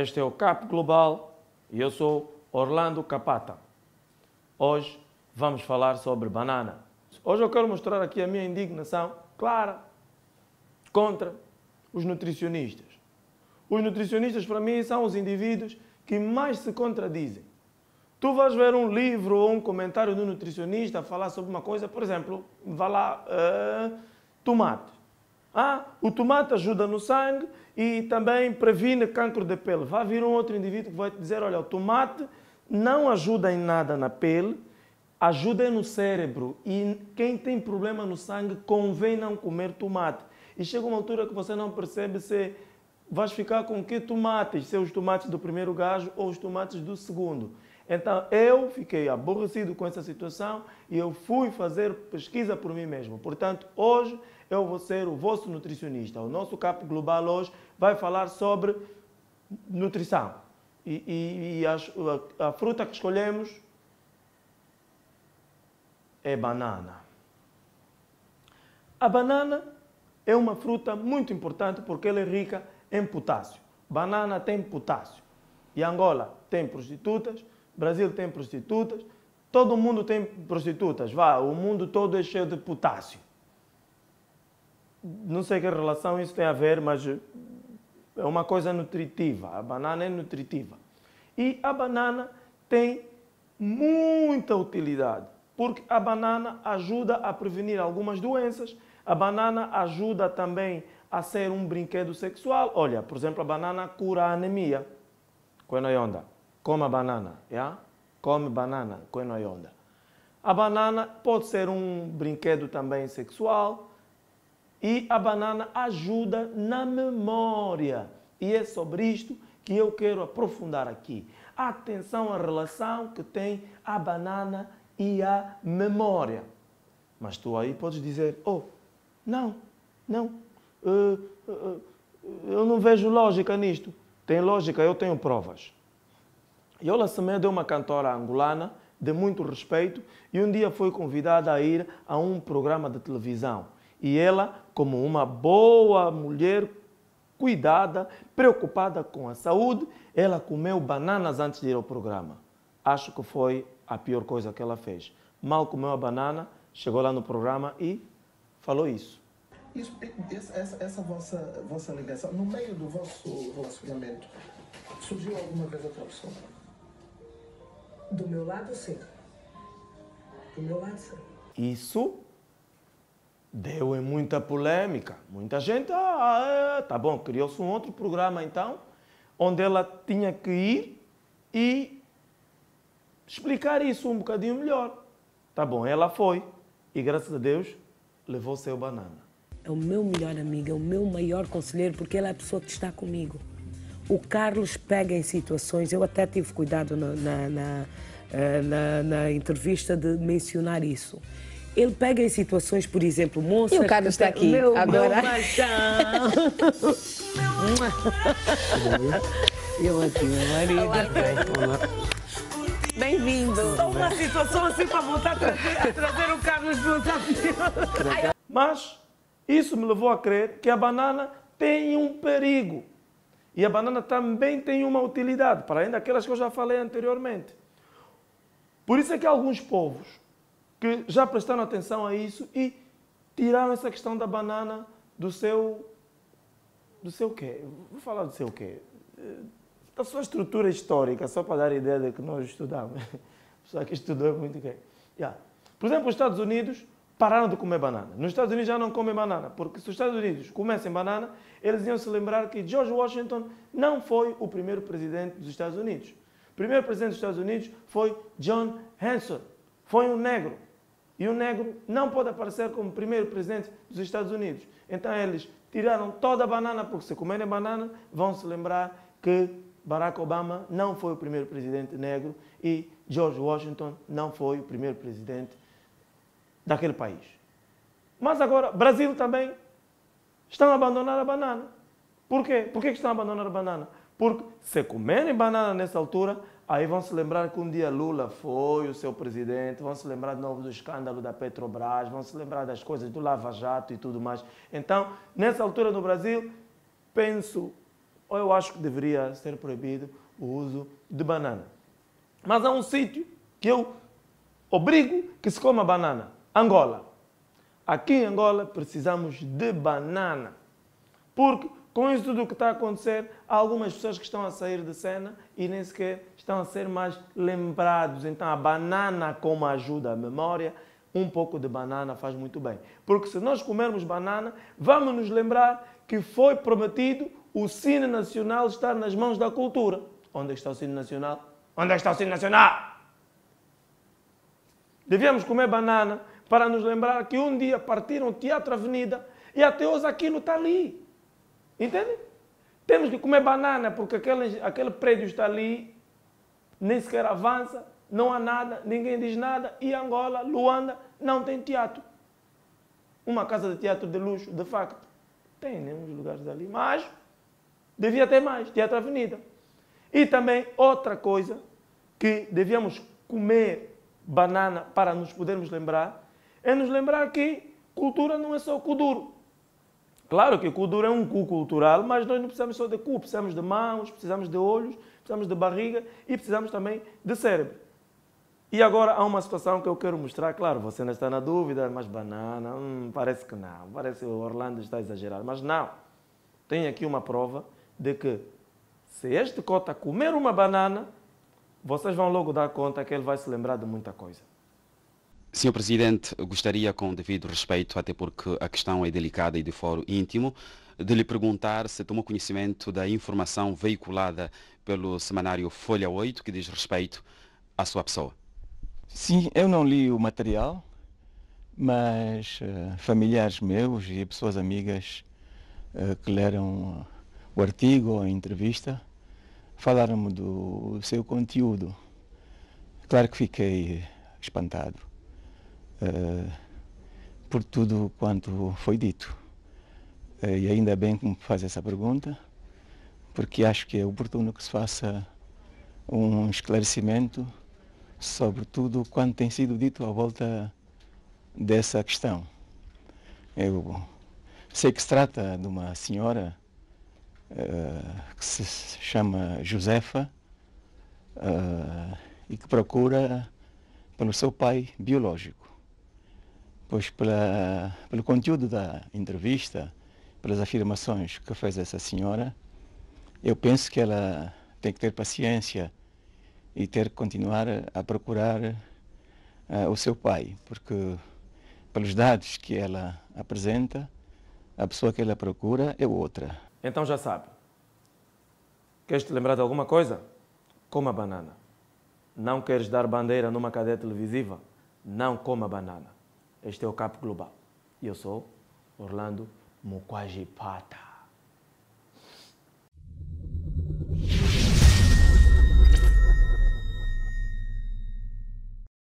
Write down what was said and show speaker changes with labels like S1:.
S1: Este é o CAP Global e eu sou Orlando Capata. Hoje vamos falar sobre banana. Hoje eu quero mostrar aqui a minha indignação clara contra os nutricionistas. Os nutricionistas, para mim, são os indivíduos que mais se contradizem. Tu vais ver um livro ou um comentário do nutricionista falar sobre uma coisa, por exemplo, vá lá, uh, tomate. Ah, o tomate ajuda no sangue e também previne câncer de pele. Vai vir um outro indivíduo que vai te dizer, olha, o tomate não ajuda em nada na pele, ajuda no cérebro. E quem tem problema no sangue convém não comer tomate. E chega uma altura que você não percebe se vais ficar com que tomates, se os tomates do primeiro gajo ou os tomates do segundo. Então eu fiquei aborrecido com essa situação e eu fui fazer pesquisa por mim mesmo. Portanto, hoje eu vou ser o vosso nutricionista. O nosso CAP Global hoje vai falar sobre nutrição. E, e, e a, a fruta que escolhemos é banana. A banana é uma fruta muito importante porque ela é rica em potássio. Banana tem potássio. E Angola tem prostitutas, Brasil tem prostitutas, todo mundo tem prostitutas. Vá, o mundo todo é cheio de potássio. Não sei que relação isso tem a ver, mas é uma coisa nutritiva. A banana é nutritiva. E a banana tem muita utilidade, porque a banana ajuda a prevenir algumas doenças, a banana ajuda também a ser um brinquedo sexual. Olha, por exemplo, a banana cura a anemia. Quando onda, come a banana, yeah? come banana, quando onda. A banana pode ser um brinquedo também sexual e a banana ajuda na memória. E é sobre isto que eu quero aprofundar aqui. Atenção à relação que tem a banana e a memória. Mas tu aí podes dizer, oh, não, não, uh, uh, uh, eu não vejo lógica nisto. Tem lógica, eu tenho provas. Yola Semedo é uma cantora angolana de muito respeito e um dia foi convidada a ir a um programa de televisão. E ela, como uma boa mulher cuidada, preocupada com a saúde, ela comeu bananas antes de ir ao programa. Acho que foi a pior coisa que ela fez. Mal comeu a banana, chegou lá no programa e falou isso.
S2: isso essa, essa vossa, vossa ligação, no meio do vosso relacionamento, surgiu alguma vez outra pessoa?
S3: Do meu lado, sim. Do meu lado, sim.
S1: Isso deu em muita polêmica. Muita gente, ah, é, tá bom, criou-se um outro programa então, onde ela tinha que ir e explicar isso um bocadinho melhor. Tá bom, ela foi e graças a Deus levou seu banana.
S3: É o meu melhor amigo, é o meu maior conselheiro, porque ele é a pessoa que está comigo. O Carlos pega em situações, eu até tive cuidado na, na, na, eh, na, na entrevista de mencionar isso ele pega em situações, por exemplo, moças...
S4: E o Carlos está aqui
S3: meu,
S4: agora.
S3: Meu eu aqui, meu marido.
S4: Bem-vindo.
S3: Só uma situação assim para voltar a trazer, a trazer o Carlos para
S1: Mas isso me levou a crer que a banana tem um perigo. E a banana também tem uma utilidade, para além daquelas que eu já falei anteriormente. Por isso é que alguns povos que já prestaram atenção a isso e tiraram essa questão da banana do seu. do seu quê? Vou falar do seu quê? Da sua estrutura histórica, só para dar a ideia de que nós estudamos. Pessoal que estudou muito quê? Yeah. Por exemplo, os Estados Unidos pararam de comer banana. Nos Estados Unidos já não comem banana, porque se os Estados Unidos comessem banana, eles iam se lembrar que George Washington não foi o primeiro presidente dos Estados Unidos. O primeiro presidente dos Estados Unidos foi John Hanson. Foi um negro. E o negro não pode aparecer como primeiro presidente dos Estados Unidos. Então eles tiraram toda a banana, porque se comerem banana, vão se lembrar que Barack Obama não foi o primeiro presidente negro e George Washington não foi o primeiro presidente daquele país. Mas agora, Brasil também estão a abandonar a banana. Por quê? Por que estão a abandonar a banana? Porque se comerem banana nessa altura, Aí vão se lembrar que um dia Lula foi o seu presidente, vão se lembrar de novo do escândalo da Petrobras, vão se lembrar das coisas do Lava Jato e tudo mais. Então, nessa altura no Brasil, penso ou eu acho que deveria ser proibido o uso de banana. Mas há um sítio que eu obrigo que se coma banana. Angola. Aqui em Angola precisamos de banana. Porque com isso tudo o que está a acontecer, há algumas pessoas que estão a sair de cena e nem sequer estão a ser mais lembrados. Então a banana como ajuda a memória, um pouco de banana faz muito bem. Porque se nós comermos banana, vamos nos lembrar que foi prometido o sino nacional estar nas mãos da cultura. Onde está o sino nacional? Onde está o sino nacional? Devíamos comer banana para nos lembrar que um dia partiram Teatro Avenida e até hoje aquilo está ali. Entende? Temos que comer banana porque aquele, aquele prédio está ali, nem sequer avança, não há nada, ninguém diz nada. E Angola, Luanda, não tem teatro. Uma casa de teatro de luxo, de facto. Tem né, uns lugares ali, mas devia ter mais, Teatro Avenida. E também outra coisa que devíamos comer banana para nos podermos lembrar, é nos lembrar que cultura não é só kuduro. Claro que kuduro é um cu cultural, mas nós não precisamos só de cu, precisamos de mãos, precisamos de olhos, precisamos de barriga e precisamos também de cérebro. E agora há uma situação que eu quero mostrar, claro, você não está na dúvida, mas banana, hum, parece que não, parece que o Orlando está exagerado, mas não. Tem aqui uma prova de que se este cota comer uma banana, vocês vão logo dar conta que ele vai se lembrar de muita coisa.
S5: Senhor Presidente, gostaria, com devido respeito, até porque a questão é delicada e de foro íntimo, de lhe perguntar se tomou conhecimento da informação veiculada pelo semanário Folha 8, que diz respeito à sua pessoa.
S6: Sim, eu não li o material, mas uh, familiares meus e pessoas amigas uh, que leram o artigo ou a entrevista falaram-me do seu conteúdo. Claro que fiquei espantado uh, por tudo quanto foi dito. Uh, e ainda bem que me faz essa pergunta, porque acho que é oportuno que se faça um esclarecimento sobre tudo quanto tem sido dito à volta dessa questão. Eu sei que se trata de uma senhora uh, que se chama Josefa e que procura pelo seu pai biológico. Pois pela, pelo conteúdo da entrevista, pelas afirmações que fez essa senhora, eu penso que ela tem que ter paciência e ter que continuar a procurar uh, o seu pai, porque pelos dados que ela apresenta, a pessoa que ela procura é outra.
S1: Então já sabe. Queres te lembrar de alguma coisa? Coma banana. Não queres dar bandeira numa cadeia televisiva? Não coma banana. Este é o Cap Global. E eu sou Orlando Mukwajipata.